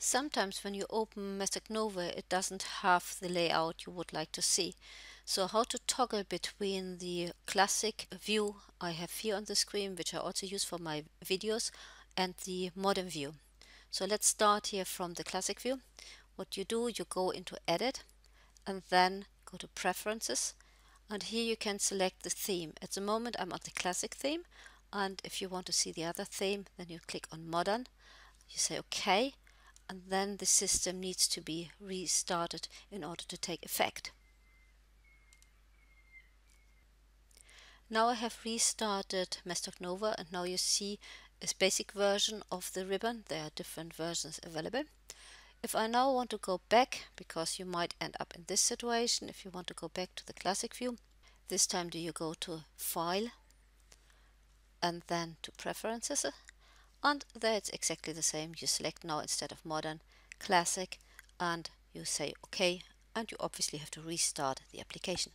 Sometimes when you open MestReNova it doesn't have the layout you would like to see. So how to toggle between the classic view I have here on the screen which I also use for my videos and the modern view. So let's start here from the classic view. What you do, you go into edit and then go to preferences and here you can select the theme. At the moment I'm on the classic theme and if you want to see the other theme then you click on modern. You say OK and then the system needs to be restarted in order to take effect. Now I have restarted MestReNova and now you see a basic version of the ribbon. There are different versions available. If I now want to go back, because you might end up in this situation, if you want to go back to the classic view, this time do you go to File and then to Preferences and there it's exactly the same. You select now instead of modern classic and you say OK and you obviously have to restart the application